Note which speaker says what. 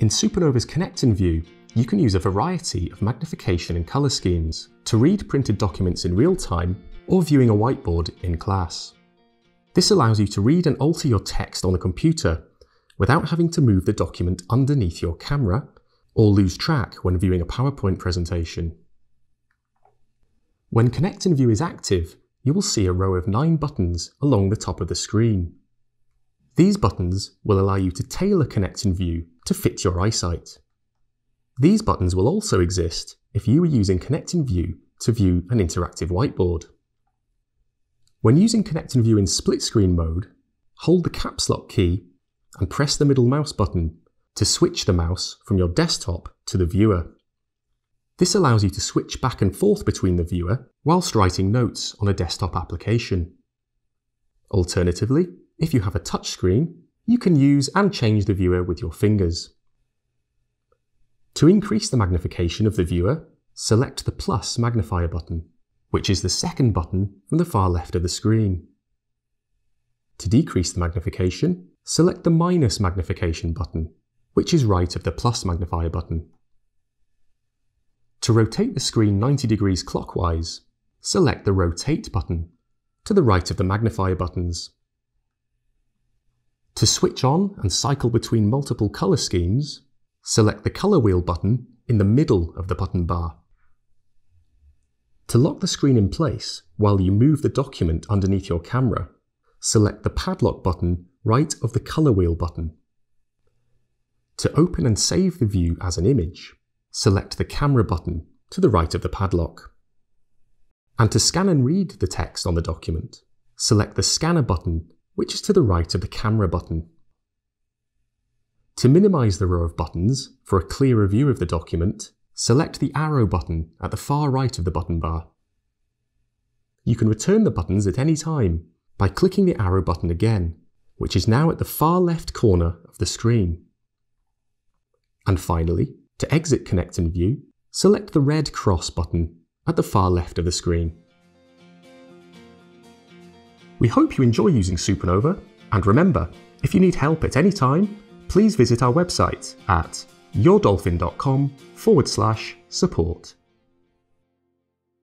Speaker 1: In SuperNova's Connect and View, you can use a variety of magnification and colour schemes to read printed documents in real time or viewing a whiteboard in class. This allows you to read and alter your text on the computer without having to move the document underneath your camera or lose track when viewing a PowerPoint presentation. When Connect and View is active, you will see a row of nine buttons along the top of the screen. These buttons will allow you to tailor Connect and View to fit your eyesight. These buttons will also exist if you are using Connect and View to view an interactive whiteboard. When using Connect and View in split screen mode, hold the caps lock key and press the middle mouse button to switch the mouse from your desktop to the viewer. This allows you to switch back and forth between the viewer whilst writing notes on a desktop application. Alternatively, if you have a touchscreen, you can use and change the viewer with your fingers. To increase the magnification of the viewer, select the plus magnifier button, which is the second button from the far left of the screen. To decrease the magnification, select the minus magnification button, which is right of the plus magnifier button. To rotate the screen 90 degrees clockwise, select the Rotate button, to the right of the magnifier buttons. To switch on and cycle between multiple colour schemes, select the Colour Wheel button in the middle of the button bar. To lock the screen in place while you move the document underneath your camera, select the Padlock button right of the Colour Wheel button. To open and save the view as an image, select the Camera button to the right of the padlock. And to scan and read the text on the document, select the Scanner button, which is to the right of the Camera button. To minimise the row of buttons for a clearer view of the document, select the arrow button at the far right of the button bar. You can return the buttons at any time by clicking the arrow button again, which is now at the far left corner of the screen. And finally, to exit Connect and View, select the red cross button at the far left of the screen. We hope you enjoy using SuperNova, and remember, if you need help at any time, please visit our website at yourdolphin.com forward slash support.